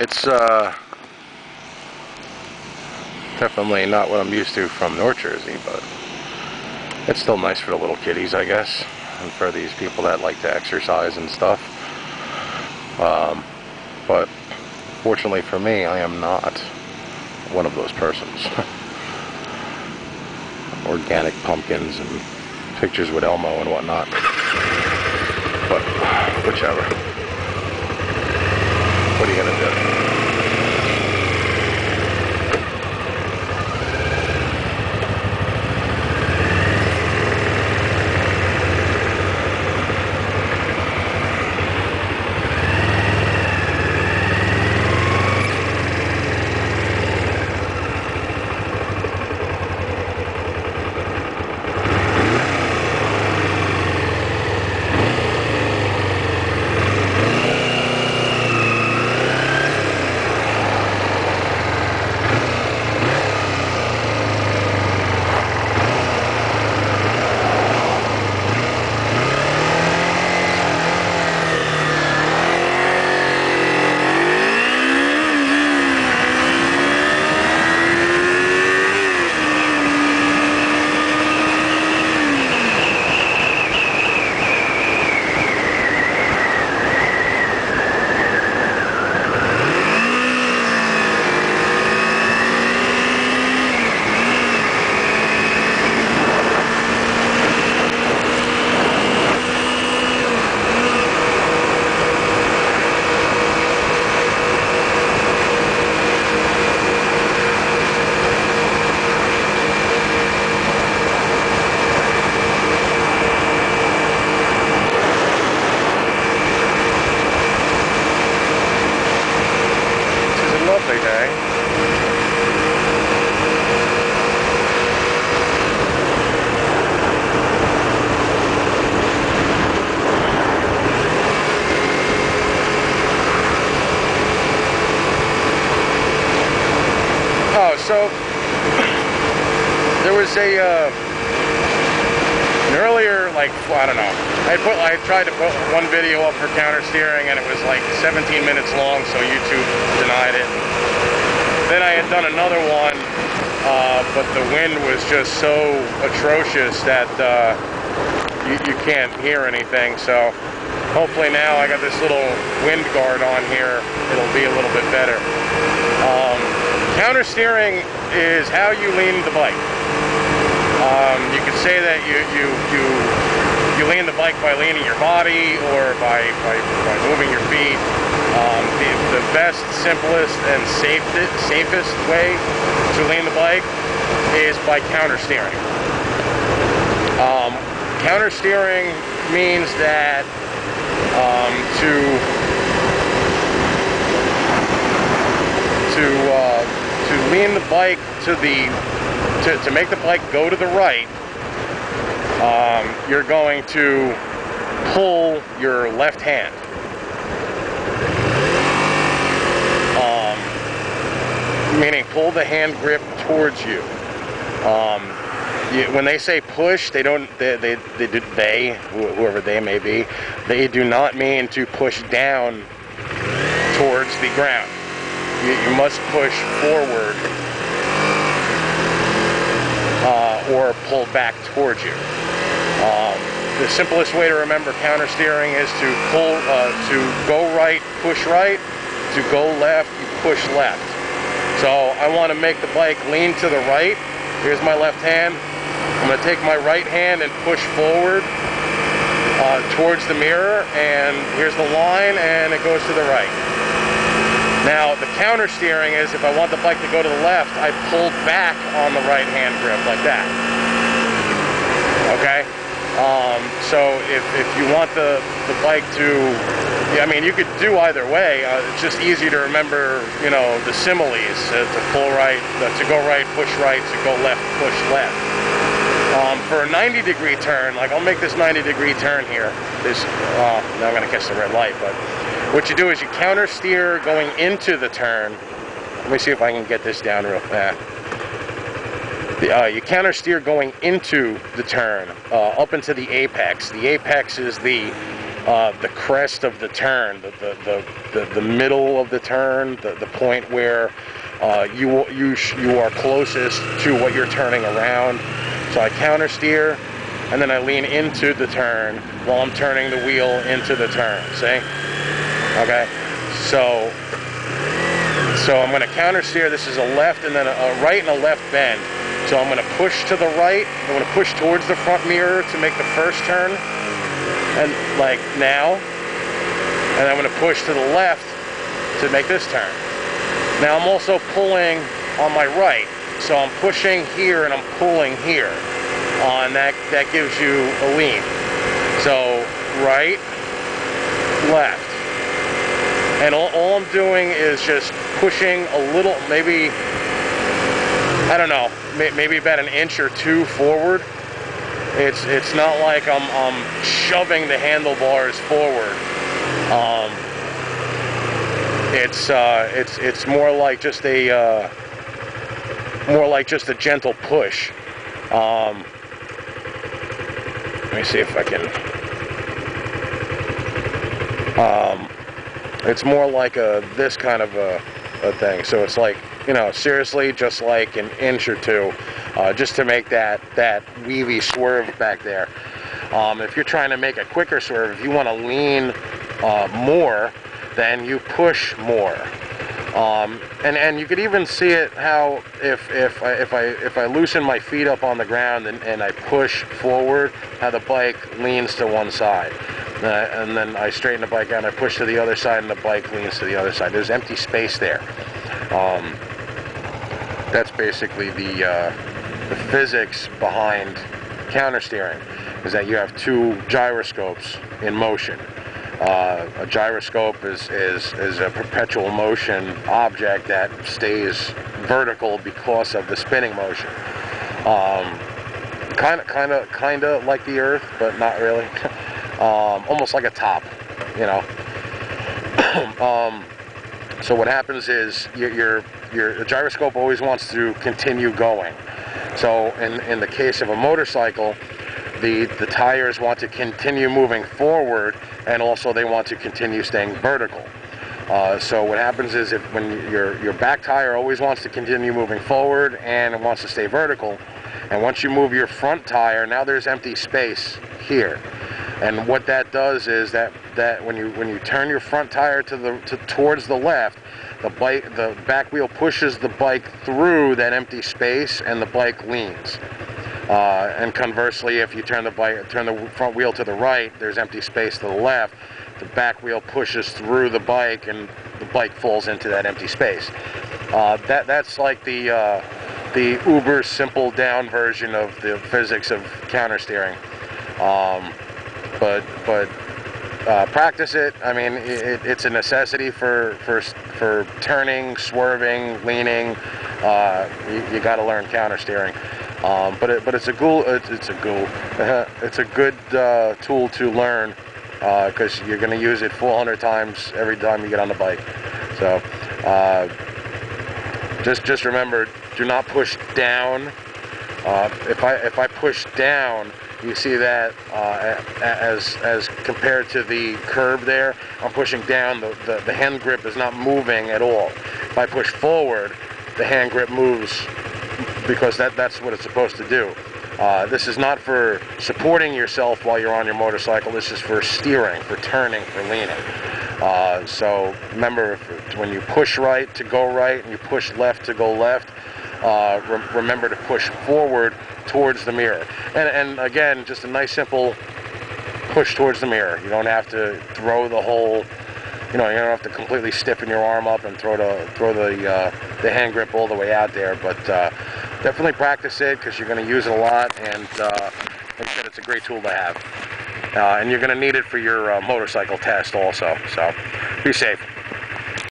It's uh, definitely not what I'm used to from North Jersey, but it's still nice for the little kiddies, I guess, and for these people that like to exercise and stuff. Um, but fortunately for me, I am not one of those persons. Organic pumpkins and pictures with Elmo and whatnot. But whichever. What are you gonna do? Was a uh, an earlier like I don't know. I put I tried to put one video up for counter steering and it was like 17 minutes long, so YouTube denied it. Then I had done another one, uh, but the wind was just so atrocious that uh, you, you can't hear anything. So hopefully now I got this little wind guard on here. It'll be a little bit better. Um, counter steering is how you lean the bike. Um, you could say that you, you, you, you lean the bike by leaning your body or by, by, by moving your feet. Um, the, the best, simplest, and safest, safest way to lean the bike is by counter steering. Um, counter steering means that um, to to uh, to lean the bike to the to, to make the bike go to the right, um, you're going to pull your left hand. Um, meaning pull the hand grip towards you. Um, you, when they say push, they don't. They they they, they whoever they may be, they do not mean to push down towards the ground. You, you must push forward uh, or pull back towards you. Um, the simplest way to remember counter steering is to pull uh, to go right, push right. To go left, you push left. So I want to make the bike lean to the right. Here's my left hand. I'm going to take my right hand and push forward uh, towards the mirror, and here's the line, and it goes to the right. Now, the counter steering is if I want the bike to go to the left, I pull back on the right hand grip like that. Okay? Um, so if, if you want the, the bike to, yeah, I mean, you could do either way. Uh, it's just easy to remember, you know, the similes uh, to pull right, uh, to go right, push right, to go left, push left. Um, for a 90 degree turn, like I'll make this 90 degree turn here. This, uh, now I'm gonna catch the red light, but what you do is you counter steer going into the turn. Let me see if I can get this down real fast. Uh, you counter steer going into the turn, uh, up into the apex. The apex is the uh, the crest of the turn, the, the, the, the, the middle of the turn, the, the point where uh, you, you, you are closest to what you're turning around. So I counter steer and then I lean into the turn while I'm turning the wheel into the turn. See? Okay? So, so I'm going to counter steer. This is a left and then a, right and a left bend. So I'm going to push to the right. I'm going to push towards the front mirror to make the first turn. And like now. And I'm going to push to the left to make this turn. Now I'm also pulling on my right. So I'm pushing here and I'm pulling here. And that, that gives you a lean. So right, left. And all, all I'm doing is just pushing a little, maybe, I don't know, maybe about an inch or two forward. It's it's not like I'm, I'm shoving the handlebars forward. Um, it's uh, it's it's more like just a uh, more like just a gentle push. Um, let me see if I can. Um, it's more like a this kind of a, a thing. So it's like you know, seriously, just like an inch or two, uh, just to make that that weavy swerve back there. Um, if you're trying to make a quicker swerve, if you want to lean uh, more, then you push more. Um, and and you could even see it how if if I, if I if I loosen my feet up on the ground and, and I push forward, how the bike leans to one side. Uh, and then I straighten the bike out and I push to the other side and the bike leans to the other side. There's empty space there. Um, that's basically the, uh, the physics behind counter steering is that you have two gyroscopes in motion. Uh, a gyroscope is, is, is a perpetual motion object that stays vertical because of the spinning motion. Kind of, kind of, kind of like the Earth, but not really. um, almost like a top, you know. um, so what happens is your, your, your gyroscope always wants to continue going. So in, in the case of a motorcycle, the, the tires want to continue moving forward and also they want to continue staying vertical. Uh, so what happens is if when your, your back tire always wants to continue moving forward and it wants to stay vertical, and once you move your front tire, now there's empty space here. And what that does is that, that when you when you turn your front tire to the to, towards the left, the bike the back wheel pushes the bike through that empty space and the bike leans. Uh, and conversely, if you turn the bike turn the front wheel to the right, there's empty space to the left. The back wheel pushes through the bike and the bike falls into that empty space. Uh, that that's like the uh, the uber simple down version of the physics of counter steering. Um, but but uh, practice it. I mean, it, it's a necessity for for for turning, swerving, leaning. Uh, you, you got to learn counter steering. Um, but it, but it's a cool it's, it's a cool it's a good uh, tool to learn because uh, you're going to use it 400 times every time you get on the bike. So uh, just just remember, do not push down. Uh, if I if I push down, you see that uh, as as compared to the curb there, I'm pushing down, the, the, the hand grip is not moving at all. If I push forward, the hand grip moves because that, that's what it's supposed to do. Uh, this is not for supporting yourself while you're on your motorcycle. This is for steering, for turning, for leaning. Uh, so remember, if, when you push right to go right and you push left to go left, uh, re remember to push forward towards the mirror. And, and again, just a nice simple push towards the mirror. You don't have to throw the whole, you know, you don't have to completely stiffen your arm up and throw the throw the uh, the hand grip all the way out there. But uh, definitely practice it because you're going to use it a lot, and uh, like I said, it's a great tool to have. Uh, and you're going to need it for your uh, motorcycle test also. So be safe.